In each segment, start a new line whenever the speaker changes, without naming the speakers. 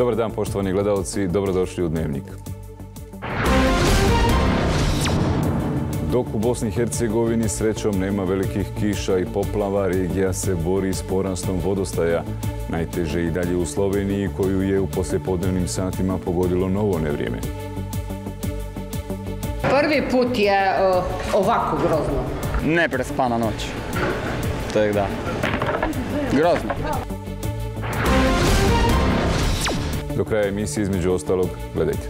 Dobar dan, poštovani gledalci, dobrodošli u Dnevnik. Dok u Bosni i Hercegovini srećom nema velikih kiša i poplava, regija se bori s porastom vodostaja. Najteže i dalje u Sloveniji, koju je u poslijepodnevnim satima pogodilo novo nevrijeme.
Prvi put je ovako grozno.
Neprespana noć. To je da. Grozno.
Do kraja emisije između ostalog, gledajte.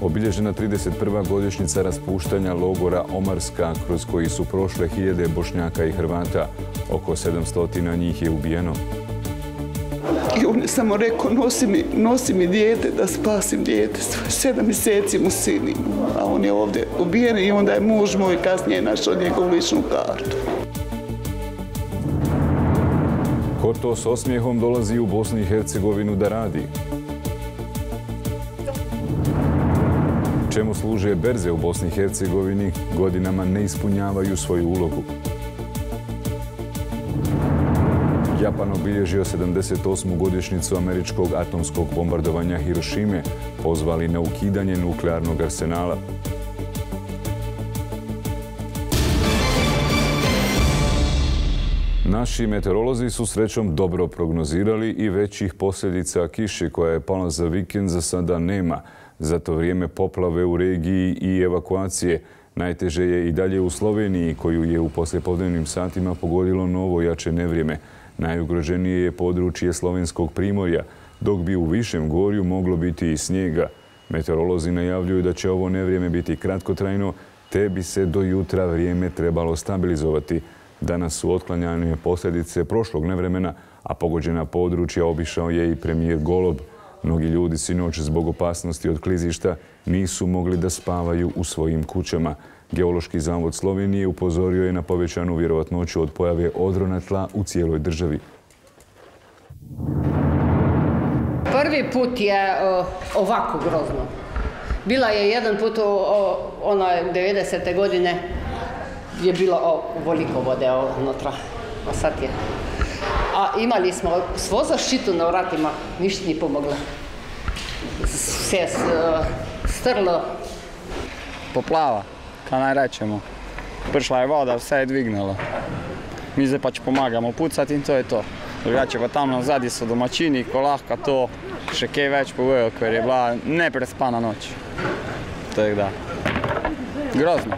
Obilježena 31. godišnjica raspuštanja logora Omarska, kroz koji su prošle hiljade bošnjaka i hrvata. Oko 700 njih je ubijeno.
I on je samo rekao, nosi mi, nosi mi dijete da spasim dijete. Sedam mjeseci mu sinim, a on je ovdje ubijen i onda je muž moj kasnije našao njegovu ličnu kartu.
Ko s osmijehom dolazi u Bosnu i Hercegovinu da radi? Čemu služe berze u Bosni i Hercegovini godinama ne ispunjavaju svoju ulogu? Japan obilježio 78. godišnicu američkog atomskog bombardovanja Hirošime, pozvali na ukidanje nuklearnog arsenala. Naši meteorolozi su srećom dobro prognozirali i većih posljedica kiše koja je pala za vikend za sada nema. Za to vrijeme poplave u regiji i evakuacije najteže je i dalje u Sloveniji koju je u poslijepodnevnim satima pogodilo novo jače nevrijeme. Najugroženije je područje slovenskog primorja, dok bi u višem gorju moglo biti i snijega. Meteorolozi najavljuju da će ovo nevrijeme biti kratkotrajno, te bi se do jutra vrijeme trebalo stabilizovati. Danas su otklanjane posljedice prošlog nevremena, a pogođena područja obišao je i premijer Golob. Mnogi ljudi sinoć zbog opasnosti od klizišta nisu mogli da spavaju u svojim kućama. Geološki zavod Slovenije upozorio je na povećanu vjerovatnoću od pojave odrona tla u cijeloj državi.
Prvi put je ovako grozno. Bila je jedan put u 90. godine je bilo voliko vode unutra. A sad je. A imali smo svo zaštitu na vratima, ništa ni pomoglo. Sve strlo.
Poplava kaj naj rečemo. Prišla je voda, vse je dvignilo. Mi zdaj pač pomagamo pucati in to je to. Drugače pa tam na zadnji so domačini, ko lahko to še kaj več povejo, ker je bila neprespana noč. Je da. Grozno.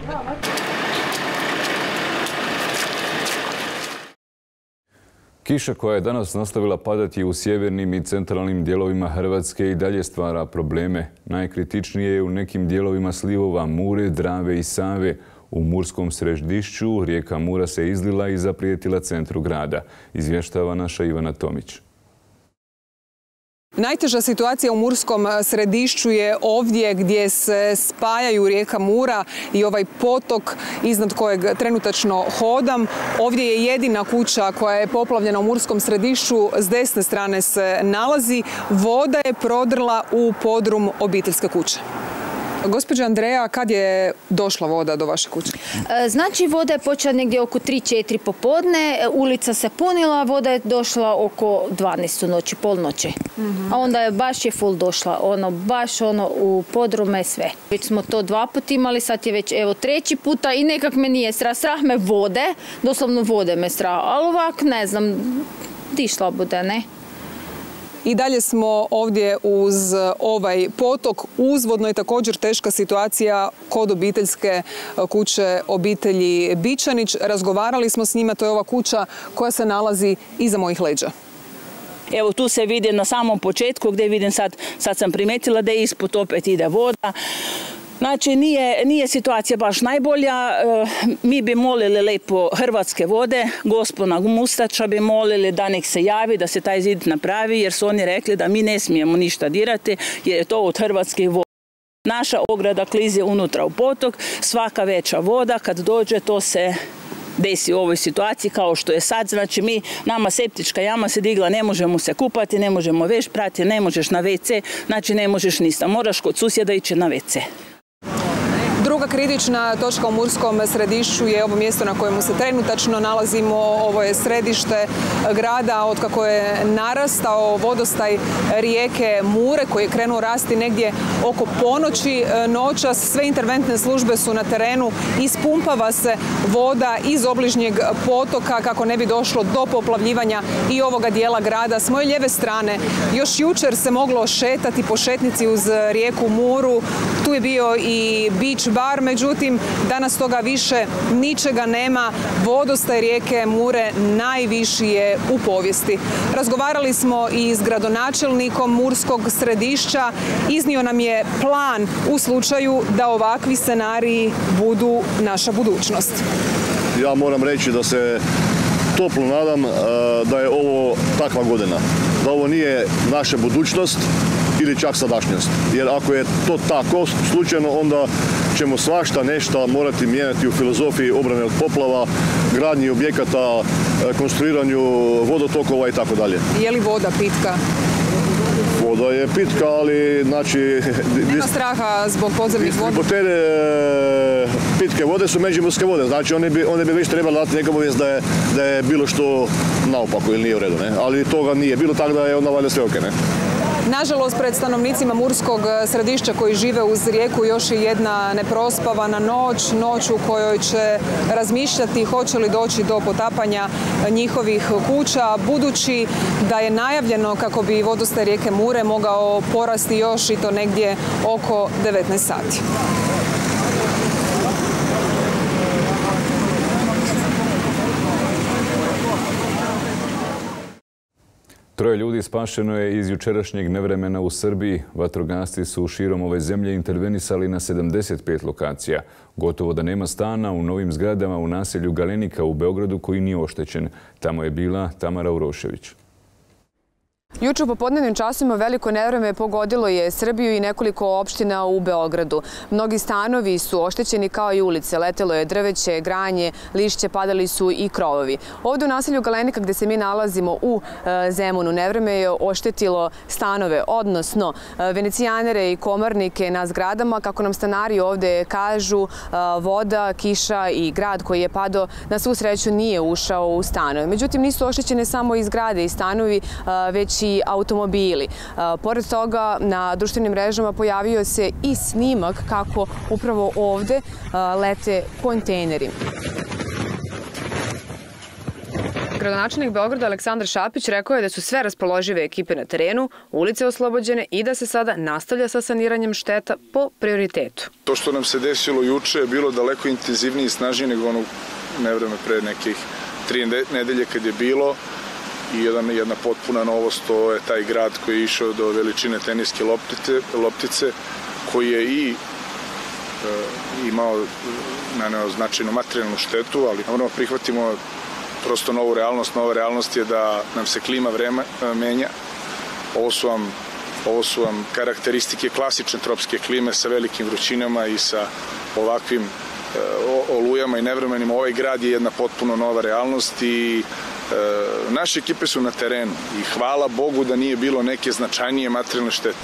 Kiša koja je danas nastavila padati u sjevernim i centralnim dijelovima Hrvatske i dalje stvara probleme. Najkritičnije je u nekim dijelovima slivova Mure, Drave i Save. U Murskom sreždišću rijeka Mura se izlila i zaprijetila centru grada. Izvještava naša Ivana Tomić.
Najteža situacija u Murskom e, središću je ovdje gdje se spajaju rijeka Mura i ovaj potok iznad kojeg trenutačno hodam. Ovdje je jedina kuća koja je poplavljena u Murskom središću. S desne strane se nalazi. Voda je prodrla u podrum obiteljske kuće. Gospođa Andreja, kad je došla voda do vaše kuće?
E, znači, voda je počela negdje oko 3-4 popodne, ulica se punila, voda je došla oko 12 noći, polnoće. Mhm. A onda je baš je full došla, ono, baš ono u podrume sve. Već smo to dva put imali, sad je već evo treći puta i nekak me nije strah. Strah me vode, doslovno vode me strah, ali ovak ne znam, dišla bude, ne?
I dalje smo ovdje uz ovaj potok. Uzvodno je također teška situacija kod obiteljske e, kuće obitelji Bičanić. Razgovarali smo s njima, to je ova kuća koja se nalazi iza mojih leđa.
Evo tu se vidi na samom početku gdje vidim sad, sad sam primetila da ispod opet ide voda. Znači, nije, nije situacija baš najbolja. E, mi bi molili lepo Hrvatske vode, gospodina Mustača bi molili da nek se javi, da se taj zid napravi, jer su oni rekli da mi ne smijemo ništa dirati, jer je to od Hrvatskih voda. Naša ograda klizi unutra u potok, svaka veća voda, kad dođe to se desi u ovoj situaciji kao što je sad. Znači mi, nama septička jama se digla, ne možemo se kupati, ne možemo veš prati, ne možeš na WC, znači ne možeš ništa. Moraš kod susjeda ići na WC.
Druga kritična točka u Murskom središću je ovo mjesto na kojemu se trenutačno nalazimo. Ovo je središte grada od kako je narastao vodostaj rijeke Mure koji je krenuo rasti negdje oko ponoći e, noća. Sve interventne službe su na terenu. Ispumpava se voda iz obližnjeg potoka kako ne bi došlo do poplavljivanja i ovoga dijela grada. S moje ljeve strane još jučer se moglo šetati po šetnici uz rijeku Muru. Tu je bio i bić bar, međutim danas toga više ničega nema. Vodostaj rijeke Mure najviši je u povijesti. Razgovarali smo i s gradonačelnikom Murskog središća. Iznio nam je plan u slučaju da ovakvi scenariji budu naša budućnost.
Ja moram reći da se toplo nadam e, da je ovo takva godina. Da ovo nije naša budućnost ili čak sadašnjost. Jer ako je to tako slučajno, onda ćemo svašta nešto morati mijenjati u filozofiji obrane od poplava, gradnji objekata, e, konstruiranju vodotokova i tako dalje.
Je li voda pitka?
Voda je pitka, ali znači...
Nema straha zbog podzemnih voda?
Distributere pitke vode su međimurske vode, znači one bi, one bi već trebali dati nekom uvijest da je, da je bilo što naopako ili nije u redu, ne? Ali toga nije bilo tako da je onda valjda sve okej, ne?
Nažalost, pred stanovnicima Murskog e, središća koji žive uz rijeku još je jedna neprospavana noć, noć u kojoj će razmišljati hoće li doći do potapanja njihovih kuća, budući da je najavljeno kako bi vodostaj rijeke Mure mogao porasti još i to negdje oko 19 sati.
Troje ljudi spašeno je iz jučerašnjeg nevremena u Srbiji. Vatrogasci su širom ove zemlje intervenisali na 75 lokacija. Gotovo da nema stana u novim zgradama u naselju Galenika u Beogradu koji nije oštećen. Tamo je bila Tamara Urošević.
Juče u popodnevnim časima veliko nevreme pogodilo je Srbiju i nekoliko opština u Beogradu. Mnogi stanovi su oštećeni kao i ulice. Letelo je drveće, granje, lišće, padali su i krovovi. Ovdje u naselju Galenika gde se mi nalazimo u e, Zemunu nevreme je oštetilo stanove, odnosno e, venecijanere i komarnike na zgradama. Kako nam stanari ovdje kažu, e, voda, kiša i grad koji je padao na svu sreću nije ušao u stanove. Međutim, nisu oštećene samo i zgrade i stanovi, već i automobili. Pored toga, na društvenim mrežama pojavio se i snimak kako upravo ovde lete kontejneri. Gradonačelnik Beograda Aleksandar Šapić rekao je da su sve raspoložive ekipe na terenu, ulice oslobođene i da se sada nastavlja sa saniranjem šteta po prioritetu.
To što nam se desilo juče je bilo daleko intenzivnije i snažnije nego ono nevreme pre nekih tri nedelje kad je bilo i jedan, jedna potpuna novost, to je taj grad koji je išao do veličine teniske loptice, loptice koji je i e, imao e, naneo značajnu materijalnu štetu, ali moramo prihvatimo prosto novu realnost. Nova realnost je da nam se klima vreme e, menja. Ovo su vam Ovo su vam karakteristike klasične tropske klime sa velikim vrućinama i sa ovakvim e, olujama i nevremenima. Ovaj grad je jedna potpuno nova realnost i naše ekipe su na terenu i hvala Bogu da nije bilo neke značajnije materijalne štete.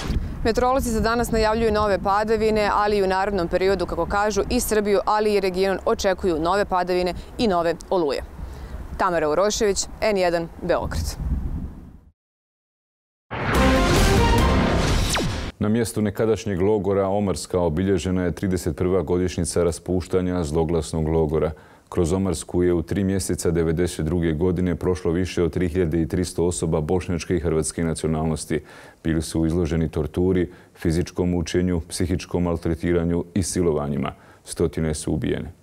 Meteorolozi za danas najavljuju nove padavine, ali i u narodnom periodu, kako kažu, i Srbiju, ali i region očekuju nove padavine i nove oluje. Tamara Urošević, N1, Beograd.
Na mjestu nekadašnjeg logora Omarska obilježena je 31. godišnjica raspuštanja zloglasnog logora. Kroz Omarsku je u tri mjeseca 1992. godine prošlo više od 3300 osoba bošnjačke i hrvatske nacionalnosti. Bili su izloženi torturi, fizičkom učenju, psihičkom maltretiranju i silovanjima. Stotine su ubijene.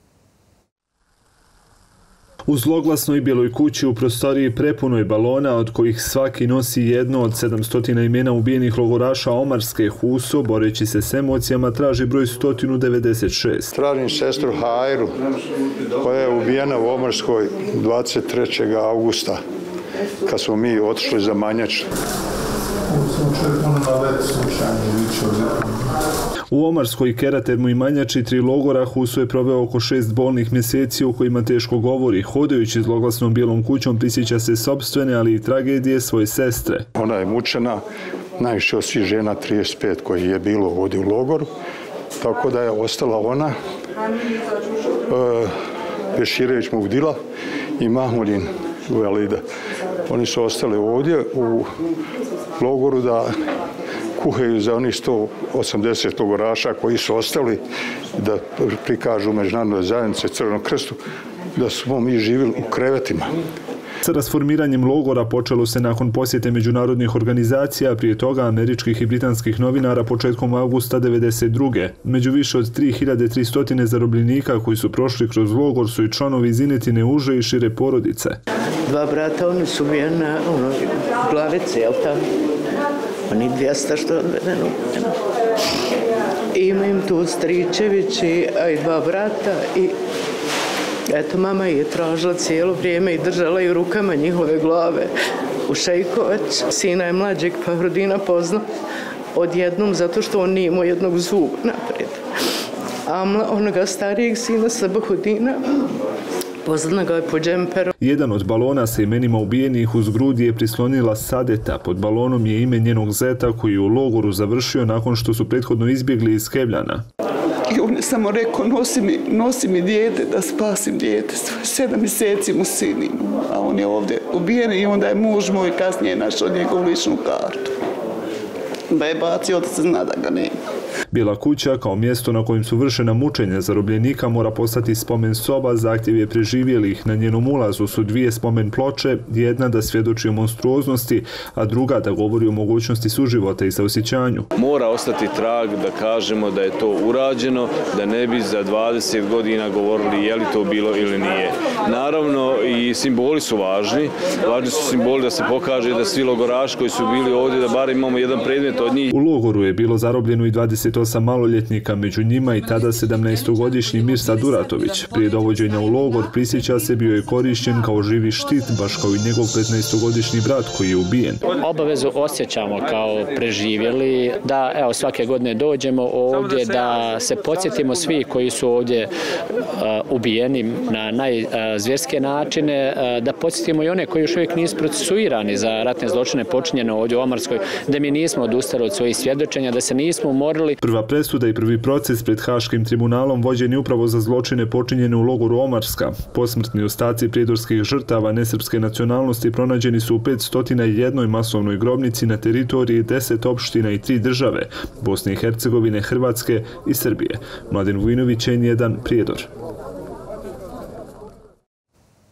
U zloglasnoj bijeloj kući u prostoriji prepunoj balona, od kojih svaki nosi jedno od 700 imena ubijenih logoraša Omarske Huso, boreći se s emocijama, traži broj 196.
Tražim sestru Hajru, koja je ubijena u Omarskoj 23. augusta, kad smo mi otišli za Manjač.
U Omarskoj keratermu i manjači tri logora Husu je proveo oko šest bolnih mjeseci u kojima teško govori. Hodajući zloglasnom bijelom kućom prisjeća se sobstvene, ali i tragedije svoje sestre.
Ona je mučena, najviše od svih žena 35 koji je bilo ovdje u logoru tako da je ostala ona, e, Beširević Mugdila i Mahmudin Velida. Oni su ostali ovdje u logoru da kuhaju za onih 180 logoraša koji su ostali da prikažu međunarodnoj zajednice Crvenog krstu da smo mi živjeli u krevetima.
Sa rasformiranjem logora počelo se nakon posjete međunarodnih organizacija, prije toga američkih i britanskih novinara početkom augusta 1992. Među više od 3300 zarobljenika koji su prošli kroz logor su i članovi iz Inetine uže i šire porodice.
Dva brata, oni su bijeni na ono, glavici, jel tako? Pa Oni 200 što je odvedeno. Imam tu Stričevići, a i dva brata i Eto, mama je tražila cijelo vrijeme i držala i u rukama njihove glave u Šejkovac. Sina je mlađeg, pa rodina pozna odjednom, zato što on nije imao jednog zuba napred. A onoga starijeg sina Sabahudina poznana ga je po džemperu.
Jedan od balona sa imenima ubijenih uz grudi je prislonila Sadeta. Pod balonom je ime njenog zeta koji je u logoru završio nakon što su prethodno izbjegli iz Kevljana.
I on je samo rekao, nosi mi, nosi mi dijete da spasim dijete. Sedam mjeseci mu sin ima, a on je ovdje ubijen i onda je muž moj kasnije našao njegovu ličnu kartu. Da je bacio, da se zna da ga nema.
Bila kuća, kao mjesto na kojem su vršena mučenja zarobljenika, mora postati spomen soba, zahtjev je preživjelih. Na njenom ulazu su dvije spomen ploče, jedna da svjedoči o monstruoznosti, a druga da govori o mogućnosti suživota i saosjećanju.
Mora ostati trag da kažemo da je to urađeno, da ne bi za 20 godina govorili je li to bilo ili nije. Naravno, i simboli su važni. Važni su simboli da se pokaže da svi logoraši koji su bili ovdje, da bar imamo jedan predmet od njih.
U logoru je bilo zarobljeno i 20 28 maloljetnika, među njima i tada 17-godišnji Mirsa Duratović. Prije dovođenja u logor prisjeća se bio je korišćen kao živi štit, baš kao i njegov 15-godišnji brat koji je ubijen.
Obavezu osjećamo kao preživjeli da evo svake godine dođemo ovdje da se podsjetimo svi koji su ovdje ubijeni na najzvjerske načine, da podsjetimo i one koji još uvijek nisu procesuirani za ratne zločine počinjene ovdje u Omarskoj, da mi nismo odustali od svojih svjedočenja, da se nismo umorili.
Prva presuda i prvi proces pred Haškim tribunalom vođen je upravo za zločine počinjene u logoru Omarska. Posmrtni ostaci prijedorskih žrtava nesrpske nacionalnosti pronađeni su u 501. masovnoj grobnici na teritoriji 10 opština i tri države, Bosne i Hercegovine, Hrvatske i Srbije. Mladen Vujinović je jedan prijedor.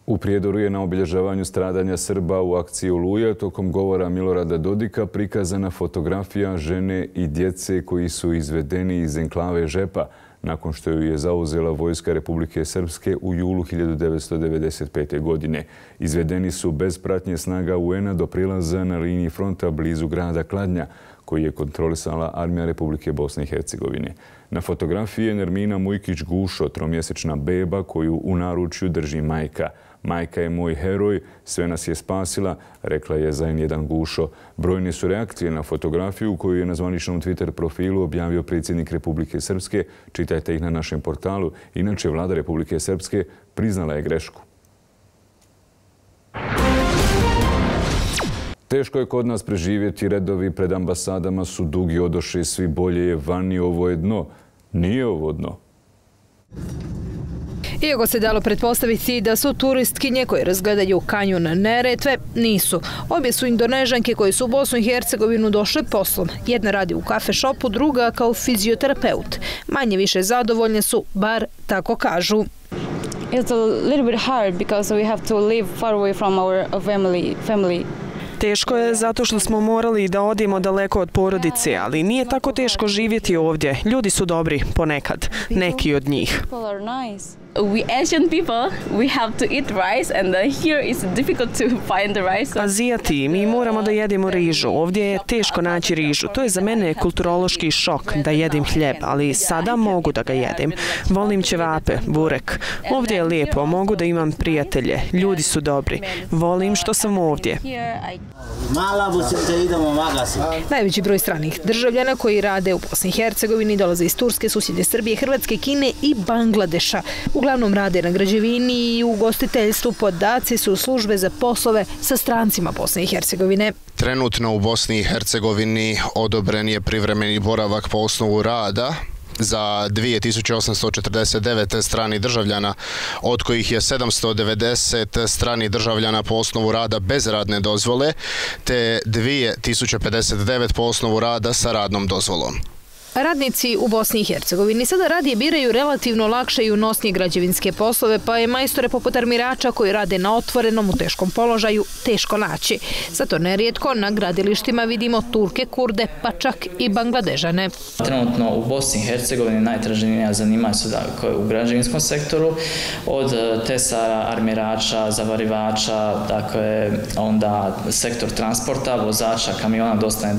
U Prijedoru je na obilježavanju stradanja Srba u akciji Oluja tokom govora Milorada Dodika prikazana fotografija žene i djece koji su izvedeni iz enklave Žepa nakon što ju je zauzela Vojska Republike Srpske u julu 1995. godine. Izvedeni su bez pratnje snaga UN-a do prilaza na liniji fronta blizu grada Kladnja, koji je kontrolisala Armija Republike Bosne i Hercegovine. Na fotografiji je Nermina Mujkić-Gušo, tromjesečna beba koju u naručju drži majka. Majka je moj heroj, sve nas je spasila, rekla je za jedan gušo. Brojne su reakcije na fotografiju koju je na zvaničnom Twitter profilu objavio predsjednik Republike Srpske. Čitajte ih na našem portalu. Inače, vlada Republike Srpske priznala je grešku. Teško je kod nas preživjeti. Redovi pred ambasadama su dugi odoše, svi bolje je vani. Ovo je dno. Nije ovo dno.
Iako se dalo pretpostaviti da su turistkinje koje razgledaju kanjon Neretve, nisu. Obje su indonežanke koje su u Bosnu i Hercegovinu došle poslom. Jedna radi u kafe šopu, druga kao fizioterapeut. Manje više zadovoljne su, bar tako kažu.
It's a little bit hard because we have to live far away from our family, family
Teško je zato što smo morali da odimo daleko od porodice, ali nije tako teško živjeti ovdje. Ljudi su dobri, ponekad. Neki od njih
we Asian people, we have to eat rice and here it's difficult to find the rice.
Azijati, mi moramo da jedemo rižu. Ovdje je teško naći rižu. To je za mene kulturološki šok da jedim hljeb, ali sada mogu da ga jedem. Volim ćevape, burek. Ovdje je lijepo, mogu da imam prijatelje. Ljudi su dobri. Volim što sam ovdje.
Najveći broj stranih državljana koji rade u Bosni i Hercegovini dolaze iz Turske, susjedne Srbije, Hrvatske, Kine i Bangladeša. U uglavnom rade na građevini i u gostiteljstvu podaci su službe za poslove sa strancima Bosne i Hercegovine.
Trenutno u Bosni i Hercegovini odobren je privremeni boravak po osnovu rada za 2849 strani državljana, od kojih je 790 strani državljana po osnovu rada bez radne dozvole, te 2059 po osnovu rada sa radnom dozvolom.
Radnici u Bosni i Hercegovini sada radije biraju relativno lakše i unosnije građevinske poslove, pa je majstore poput armirača koji rade na otvorenom u teškom položaju teško naći. Zato nerijetko na gradilištima vidimo Turke, Kurde, pa čak i Bangladežane.
Trenutno u Bosni i Hercegovini najtraženija zanima su dakle, u građevinskom sektoru, od e, tesara, armirača, zavarivača, dakle, onda sektor transporta, vozača, kamiona dosta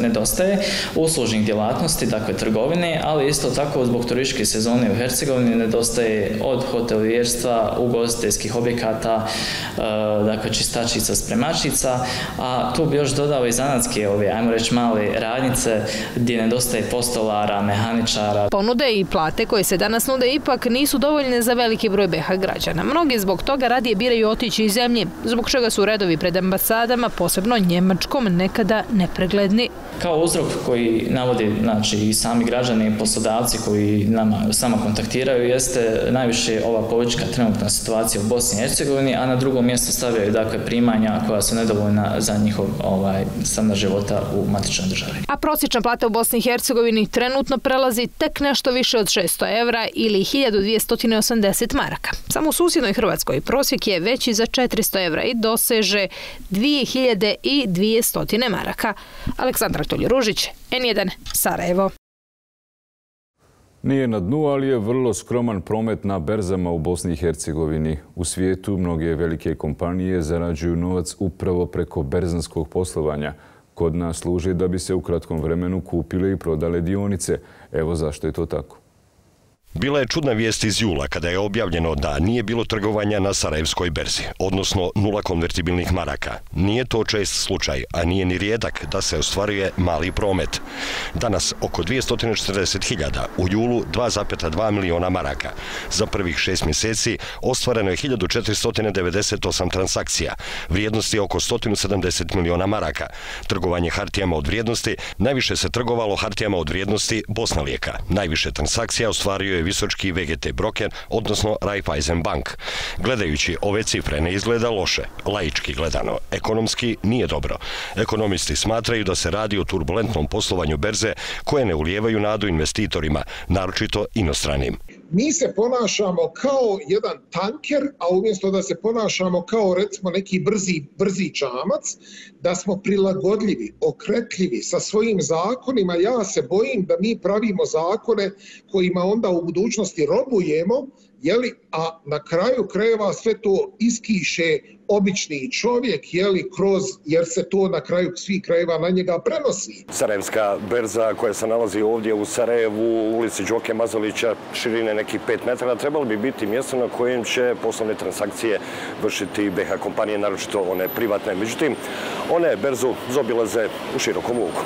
nedostaje, uslužnih djelatnosti, dakle, takve trgovine, ali isto tako zbog turističke sezone u Hercegovini nedostaje od hotelijerstva, ugostiteljskih objekata, e, dakle čistačica, spremačica, a tu bi još dodao i zanatske ove, ajmo reći, male radnice gdje nedostaje postolara, mehaničara.
Ponude i plate koje se danas nude ipak nisu dovoljne za veliki broj BH građana. Mnogi zbog toga radije biraju otići iz zemlje, zbog čega su redovi pred ambasadama, posebno Njemačkom, nekada nepregledni.
Kao uzrok koji navodi znači, i sami građani i poslodavci koji nama samo kontaktiraju jeste najviše ova povećka trenutna situacija u Bosni i Hercegovini, a na drugo mjesto stavljaju dakle, primanja koja su nedovoljna za njihov ovaj, standard života u matičnoj državi.
A prosječna plata u Bosni i Hercegovini trenutno prelazi tek nešto više od 600 evra ili 1280 maraka. Samo u susjednoj Hrvatskoj prosjek je veći za 400 evra i doseže 2200 maraka. Aleksandra Tolje-Ružić, N1, Sarajevo.
Nije na dnu, ali je vrlo skroman promet na berzama u Bosni i Hercegovini. U svijetu mnoge velike kompanije zarađuju novac upravo preko berzanskog poslovanja. Kod nas služi da bi se u kratkom vremenu kupile i prodale dionice. Evo zašto je to tako.
Bila je čudna vijest iz jula kada je objavljeno da nije bilo trgovanja na Sarajevskoj berzi, odnosno nula konvertibilnih maraka. Nije to čest slučaj, a nije ni rijedak da se ostvaruje mali promet. Danas oko 240.000, u julu 2,2 miliona maraka. Za prvih šest mjeseci ostvareno je 1498 transakcija, vrijednosti oko 170 miliona maraka. Trgovanje hartijama od vrijednosti najviše se trgovalo hartijama od vrijednosti Bosna lijeka. Najviše transakcija ostvario je visočki VGT Broker, odnosno Raiffeisen Bank. Gledajući ove cifre ne izgleda loše, laički gledano, ekonomski nije dobro. Ekonomisti smatraju da se radi o turbulentnom poslovanju berze koje ne ulijevaju nadu investitorima, naročito inostranim
mi se ponašamo kao jedan tanker, a umjesto da se ponašamo kao recimo neki brzi, brzi čamac, da smo prilagodljivi, okretljivi sa svojim zakonima, ja se bojim da mi pravimo zakone kojima onda u budućnosti robujemo, jeli, a na kraju krajeva sve to iskiše obični čovjek, jeli, kroz, jer se to na kraju svih krajeva na njega prenosi.
Sarajevska berza koja se nalazi ovdje u Sarajevu, u ulici Đoke Mazalića, širine nekih 5 metara, trebalo bi biti mjesto na kojem će poslovne transakcije vršiti BH kompanije, naročito one privatne. Međutim, one berzu zobilaze u širokom luku.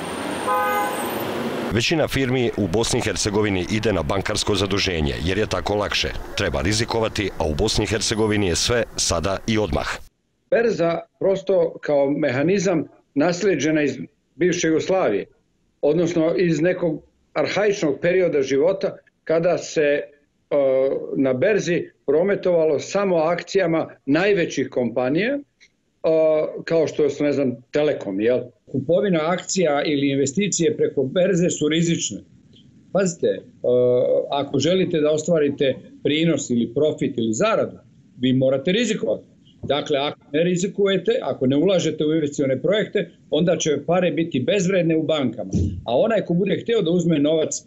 Većina firmi u Bosni i Hercegovini ide na bankarsko zaduženje, jer je tako lakše. Treba rizikovati, a u Bosni i Hercegovini je sve sada i odmah.
Berza prosto kao mehanizam nasljeđena iz bivše Jugoslavije, odnosno iz nekog arhaičnog perioda života, kada se e, na berzi prometovalo samo akcijama najvećih kompanija, e, kao što je, ne znam, Telekom, jel? kupovina akcija ili investicije preko berze su rizične. Pazite, e, ako želite da ostvarite prinos ili profit ili zaradu, vi morate rizikovati. Dakle, ako ne rizikujete, ako ne ulažete u investicione projekte, onda će pare biti bezvredne u bankama. A onaj ko bude htio da uzme novac e,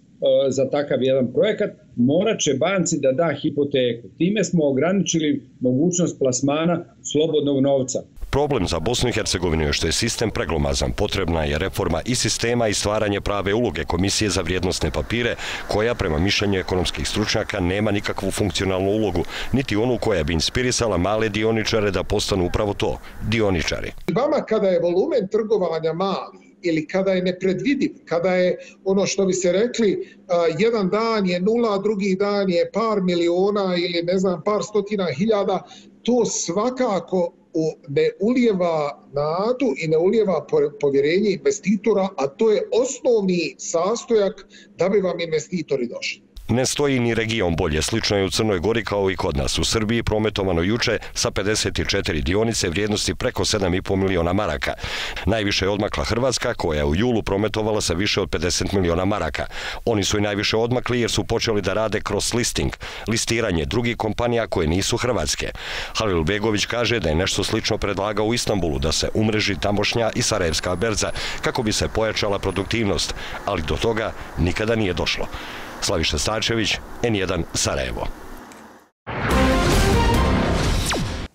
za takav jedan projekat, morat će banci da da hipoteku. Time smo ograničili mogućnost plasmana slobodnog novca.
Problem za Bosnu i Hercegovinu je što je sistem preglomazan. Potrebna je reforma i sistema i stvaranje prave uloge Komisije za vrijednostne papire, koja prema mišljenju ekonomskih stručnjaka nema nikakvu funkcionalnu ulogu, niti onu koja bi inspirisala male dioničare da postanu upravo to, dioničari.
Vama kada je volumen trgovanja mali, ili kada je nepredvidiv, kada je ono što bi se rekli, jedan dan je nula, drugi dan je par miliona ili ne znam, par stotina hiljada, to svakako ne ulijeva nadu i ne ulijeva povjerenje investitora, a to je osnovni sastojak da bi vam investitori došli.
Ne stoji ni region bolje, slično je u Crnoj Gori kao i kod nas. U Srbiji prometovano juče sa 54 dionice vrijednosti preko 7,5 miliona maraka. Najviše je odmakla Hrvatska, koja je u julu prometovala sa više od 50 miliona maraka. Oni su i najviše odmakli jer su počeli da rade cross listing, listiranje drugih kompanija koje nisu Hrvatske. Halil Begović kaže da je nešto slično predlagao u Istanbulu, da se umreži tamošnja i Sarajevska berza kako bi se pojačala produktivnost, ali do toga nikada nije došlo. Slaviša Stačević, N1 Sarajevo.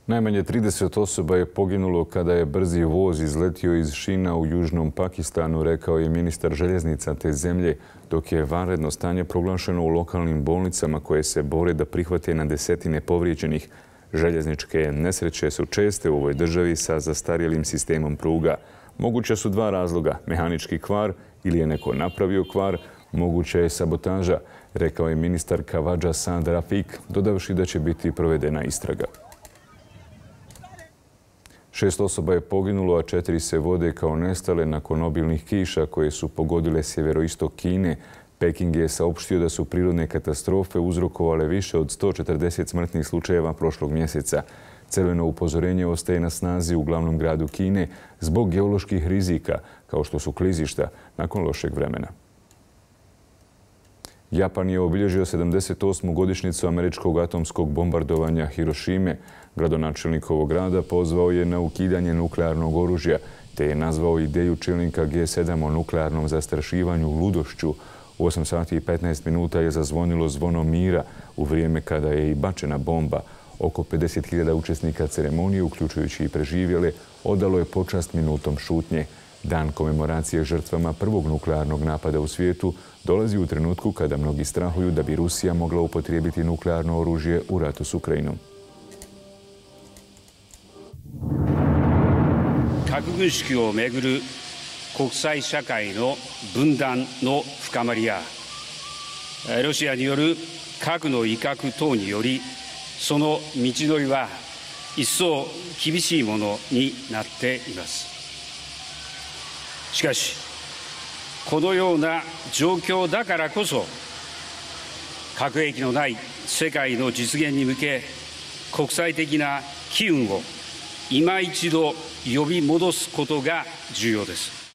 Najmanje 30 osoba je poginulo kada je brzi voz izletio iz Šina u Južnom Pakistanu, rekao je ministar željeznica te zemlje, dok je vanredno stanje proglašeno u lokalnim bolnicama koje se bore da prihvate na desetine povrijeđenih. Željezničke nesreće su česte u ovoj državi sa zastarjelim sistemom pruga. Moguće su dva razloga, mehanički kvar ili je neko napravio kvar, moguća je sabotaža, rekao je ministar Kavadža Sandra Fik, dodavši da će biti provedena istraga. Šest osoba je poginulo, a četiri se vode kao nestale nakon obilnih kiša koje su pogodile sjeveroistok Kine. Peking je saopštio da su prirodne katastrofe uzrokovale više od 140 smrtnih slučajeva prošlog mjeseca. Crveno upozorenje ostaje na snazi u glavnom gradu Kine zbog geoloških rizika, kao što su klizišta, nakon lošeg vremena. Japan je obilježio 78. godišnicu američkog atomskog bombardovanja Hirošime. Gradonačelnik ovog grada pozvao je na ukidanje nuklearnog oružja, te je nazvao ideju čelnika G7 o nuklearnom zastrašivanju ludošću. U 8 sati i 15 minuta je zazvonilo zvono mira u vrijeme kada je i bačena bomba. Oko 50.000 učesnika ceremonije, uključujući i preživjele, odalo je počast minutom šutnje. Dan komemoracije žrtvama prvog nuklearnog napada u svijetu dolazi u trenutku kada mnogi strahuju da bi Rusija mogla upotrijebiti nuklearno oružje u ratu s Ukrajinom.
核軍縮をめぐる国際社会の分断の深まりやロシアによる核の威嚇等によりその道のりは一層厳しいものになっていますしかしこのような状況だからこそ核兵器のない世界の実現に向け国際的な機運を今一度呼び戻すことが重要です。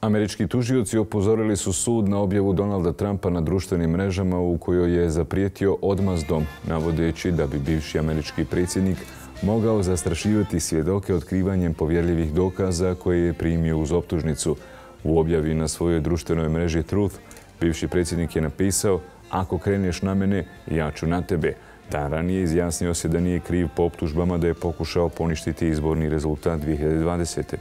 Američki tužioci opozorili su sud na objavu Donalda Trumpa na društvenim mrežama u kojoj je zaprijetio odmazdom, navodeći da bi bivši američki predsjednik mogao zastrašivati svjedoke otkrivanjem povjerljivih dokaza koje je primio uz optužnicu. U objavi na svojoj društvenoj mreži Truth, bivši predsjednik je napisao Ako kreneš na mene, ja ću na tebe. Dan ranije izjasnio se da nije kriv po optužbama da je pokušao poništiti izborni rezultat 2020.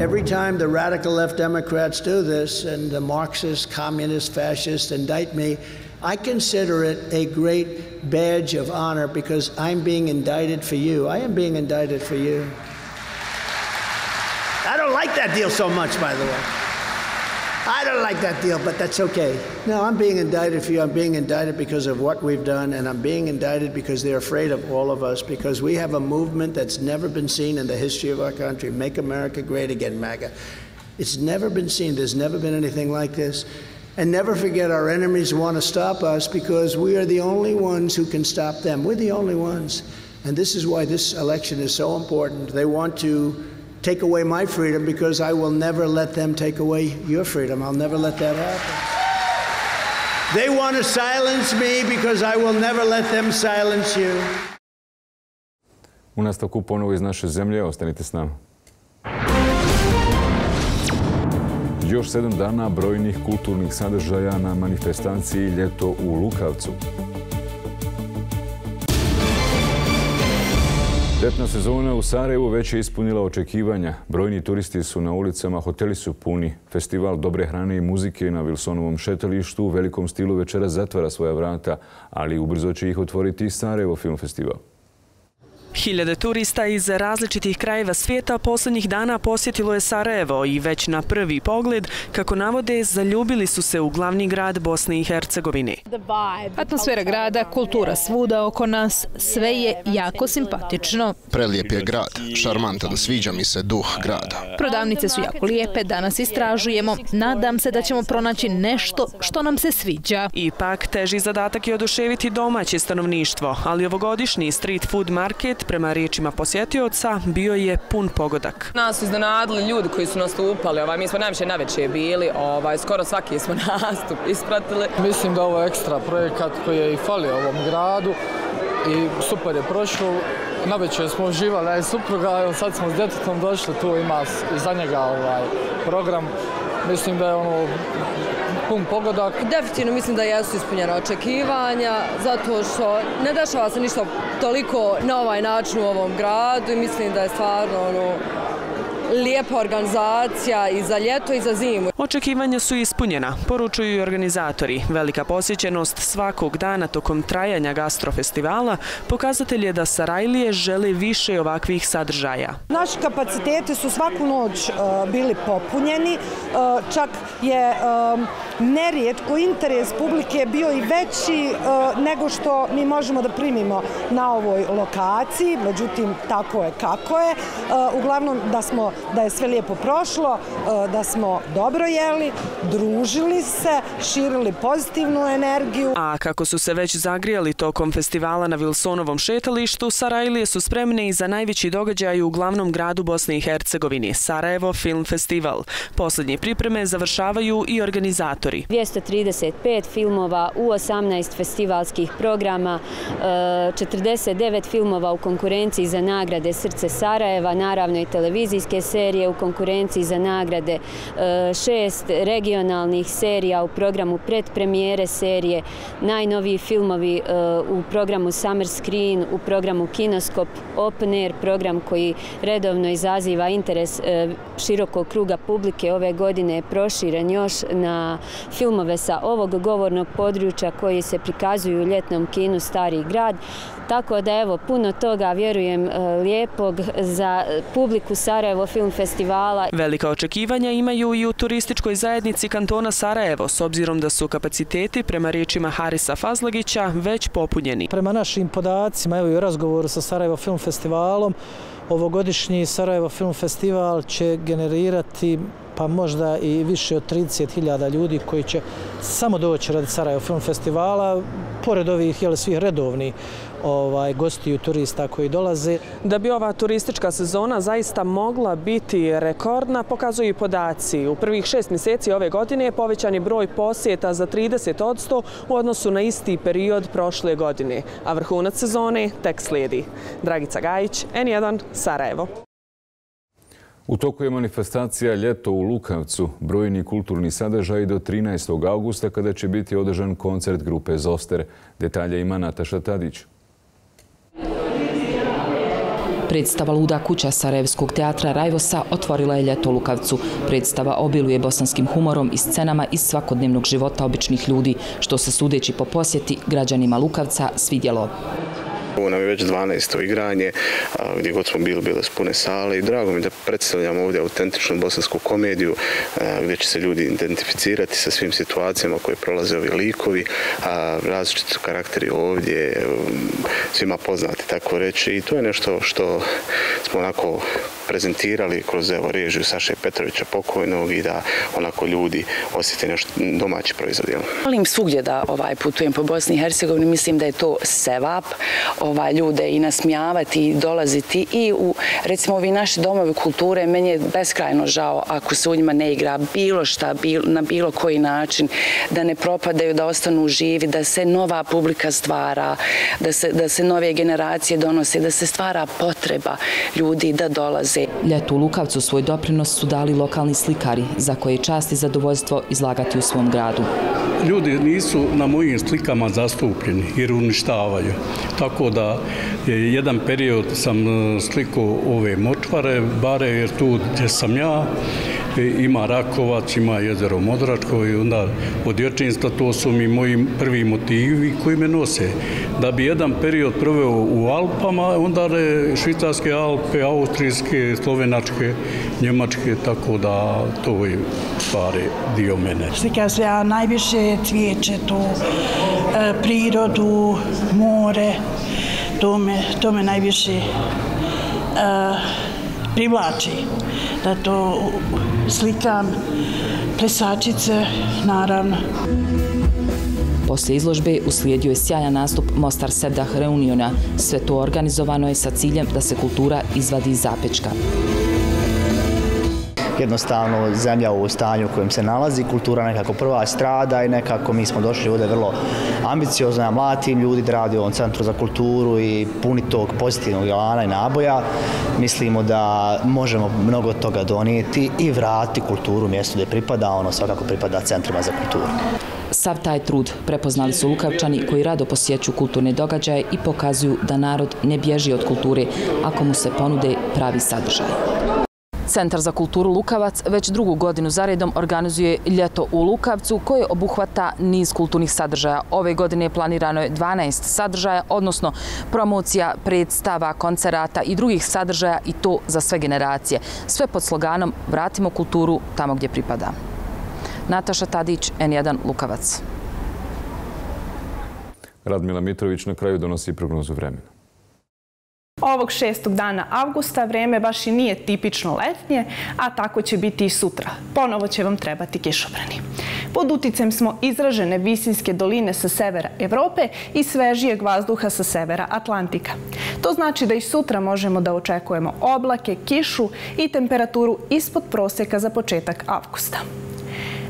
Every time the radical left Democrats do this and the Marxist, communist, fascist indict me, I consider it a great badge of honor because I'm being indicted for you. I am being indicted for you. I don't like that deal so much, by the way. I don't like that deal, but that's okay. No, I'm being indicted for you. I'm being indicted because of what we've done, and I'm being indicted because they're afraid of all of us, because we have a movement that's never been seen in the history of our country Make America Great Again, MAGA. It's never been seen. There's never been anything like this. And never forget our enemies want to stop us because we are the only ones who can stop them. We're the only ones. And this is why this election is so important. They want to take away my freedom because I will never let them take away your freedom. I'll never let that happen. They want to silence me because I will never let them silence you.
U nastavku ponovo iz naše zemlje, ostanite s nama. Još sedam dana brojnih kulturnih sadržaja na manifestaciji Ljeto u Lukavcu. Ljetna sezona u Sarajevu već je ispunila očekivanja. Brojni turisti su na ulicama, hoteli su puni. Festival dobre hrane i muzike na Vilsonovom šetalištu u velikom stilu večera zatvara svoja vrata, ali ubrzo će ih otvoriti i Sarajevo film festival.
Hiljade turista iz različitih krajeva svijeta posljednjih dana posjetilo je Sarajevo i već na prvi pogled, kako navode, zaljubili su se u glavni grad Bosne i Hercegovine.
Atmosfera grada, kultura svuda oko nas, sve je jako simpatično.
Prelijep je grad, šarmantan, sviđa mi se duh grada.
Prodavnice su jako lijepe, danas istražujemo. Nadam se da ćemo pronaći nešto što nam se sviđa.
Ipak, teži zadatak je oduševiti domaće stanovništvo, ali ovogodišnji street food market prema riječima posjetioca, bio je pun pogodak.
Nas su iznenadili ljudi koji su nastupali, ovaj, mi smo najviše na večer bili, ovaj, skoro svaki smo nastup ispratili.
Mislim da ovo je ekstra projekat koji je i falio ovom gradu i super je prošlo. Na večer smo uživali, aj supruga, sad smo s djetetom došli, tu ima za njega ovaj program. Mislim da je ono pun pogodak.
Definitivno mislim da jesu ispunjena očekivanja, zato što ne dešava se ništa toliko na ovaj način u ovom gradu i mislim da je stvarno ono, lijepa organizacija i za ljeto i za zimu.
Očekivanja su ispunjena, poručuju i organizatori. Velika posjećenost svakog dana tokom trajanja gastrofestivala pokazatelj je da Sarajlije žele više ovakvih sadržaja.
Naši kapaciteti su svaku noć e, bili popunjeni, e, čak je e, nerijetko interes publike bio i veći nego što mi možemo da primimo na ovoj lokaciji, međutim tako je kako je. Uglavnom da smo da je sve lijepo prošlo, e, da smo dobro jeli, družili se, širili pozitivnu energiju.
A kako su se već zagrijali tokom festivala na Wilsonovom šetalištu, Sarajlije su spremne i za najveći događaj u glavnom gradu Bosne i Hercegovini, Sarajevo Film Festival. Posljednje pripreme završavaju i organizatori.
235 filmova u 18 festivalskih programa, 49 e, filmova u konkurenciji za nagrade Srce Sarajeva, naravno i televizijske serije u konkurenciji za nagrade, e, šest regionalnih serija u programu predpremijere serije, najnoviji filmovi e, u programu Summer Screen, u programu Kinoskop, Open Air program koji redovno izaziva interes e, širokog kruga publike. Ove godine je proširen još na filmove sa ovog govornog područja koji se prikazuju u ljetnom kinu Stari grad. Tako da evo, puno toga, vjerujem, lijepog za publiku Sarajevo Film film festivala.
Velika očekivanja imaju i u turističkoj zajednici kantona Sarajevo, s obzirom da su kapaciteti, prema riječima Harisa Fazlagića, već popunjeni.
Prema našim podacima, evo i u razgovoru sa Sarajevo film festivalom, ovogodišnji Sarajevo film festival će generirati pa možda i više od 30.000 ljudi koji će samo doći radi Sarajevo film festivala, pored ovih jel, svih redovnih ovaj, gostiju turista koji dolaze.
Da bi ova turistička sezona zaista mogla biti rekordna, pokazuju i podaci. U prvih šest mjeseci ove godine je povećan je broj posjeta za 30% u odnosu na isti period prošle godine, a vrhunac sezone tek slijedi. Dragica Gajić, N1, Sarajevo.
U toku je manifestacija Ljeto u Lukavcu, brojni kulturni sadržaj do 13. augusta kada će biti održan koncert grupe Zoster. Detalje ima Nataša Tadić.
Predstava Luda kuća Sarajevskog teatra Rajvosa otvorila je ljeto Lukavcu. Predstava obiluje bosanskim humorom i scenama iz svakodnevnog života običnih ljudi, što se sudeći po posjeti građanima Lukavca svidjelo.
Ovo nam je već 12. igranje, gdje god smo bili, bile spune sale i drago mi da predstavljamo ovdje autentičnu bosansku komediju gdje će se ljudi identificirati sa svim situacijama koje prolaze ovi likovi, a različiti su karakteri ovdje, svima poznati tako reći i to je nešto što smo onako prezentirali kroz evo režiju Saše Petrovića pokojnog i da onako ljudi osjete nešto domaći proizvod.
Volim svugdje da ovaj putujem po Bosni i Hercegovini, mislim da je to sevap ovaj, ljude i nasmijavati i dolaziti i u recimo ovi naši domovi kulture, meni je beskrajno žao ako se u njima ne igra bilo šta, bil, na bilo koji način, da ne propadaju, da ostanu živi, da se nova publika stvara, da se, da se nove generacije donose, da se stvara potreba ljudi da dolaze se. Ljetu u Lukavcu svoj doprinos su dali lokalni slikari, za koje je čast i zadovoljstvo izlagati u svom gradu.
Ljudi nisu na mojim slikama zastupljeni jer uništavaju. Tako
da jedan period sam e, sliku ove močvare, bare jer tu gdje sam ja, ima Rakovac, ima jezero Modračko i onda od dječinstva to su mi moji prvi motivi koji me nose. Da bi jedan period proveo u Alpama, onda je Švicarske Alpe, Austrijske, Slovenačke, Njemačke, tako da to je stvari dio mene.
Slika se ja najviše cvijeće tu, e, prirodu, more, to me, to me najviše uh, privlači da to slikam plesačice, naravno.
Poslije izložbe uslijedio je sjajan nastup Mostar Sedah Reuniona. Sve to organizovano je sa ciljem da se kultura izvadi iz zapečka
jednostavno zemlja u stanju u kojem se nalazi, kultura nekako prva strada i nekako mi smo došli ovdje vrlo ambiciozno, mladim ljudi da radi u ovom centru za kulturu i puni tog pozitivnog jelana i naboja. Mislimo da možemo mnogo toga donijeti i vrati kulturu mjestu gdje pripada, ono svakako pripada centrima za kulturu.
Sav taj trud prepoznali su Lukavčani koji rado posjeću kulturne događaje i pokazuju da narod ne bježi od kulture ako mu se ponude pravi sadržaj. Centar za kulturu Lukavac već drugu godinu zaredom organizuje ljeto u Lukavcu koje obuhvata niz kulturnih sadržaja. Ove godine planirano je 12 sadržaja, odnosno promocija predstava, koncerata i drugih sadržaja i to za sve generacije. Sve pod sloganom Vratimo kulturu tamo gdje pripada. Nataša Tadić, N1 Lukavac.
Radmila Mitrović na kraju donosi prognozu vremena.
Ovog šestog dana avgusta vreme baš i nije tipično letnje, a tako će biti i sutra. Ponovo će vam trebati kišobrani. Pod uticem smo izražene visinske doline sa severa Evrope i svežijeg vazduha sa severa Atlantika. To znači da i sutra možemo da očekujemo oblake, kišu i temperaturu ispod proseka za početak avgusta.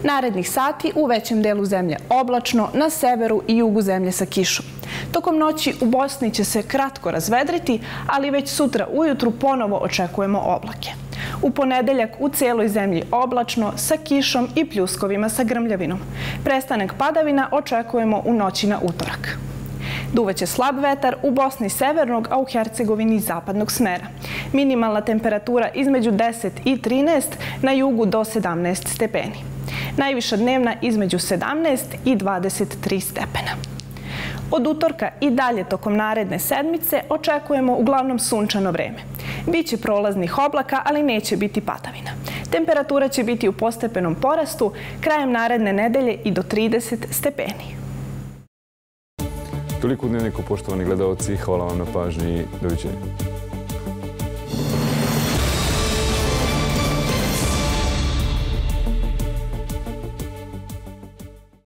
Narednih sati u većem delu zemlje oblačno, na severu i jugu zemlje sa kišom. Tokom noći u Bosni će se kratko razvedriti, ali već sutra ujutru ponovo očekujemo oblake. U ponedeljak u cijeloj zemlji oblačno sa kišom i pljuskovima sa grmljavinom. Prestanak padavina očekujemo u noći na utorak. Duveće slab vetar u Bosni severnog, a u Hercegovini zapadnog smera. Minimalna temperatura između 10 i 13, na jugu do 17 stepeni. Najviša dnevna između 17 i 23 stepena. Od utorka i dalje tokom naredne sedmice očekujemo uglavnom sunčano vreme. Biće prolaznih oblaka, ali neće biti patavina. Temperatura će biti u postepenom porastu krajem naredne nedelje i do 30 stepeni.
Toliko dnevniku, poštovani gledalci. Hvala vam na pažnji. Doviđenje.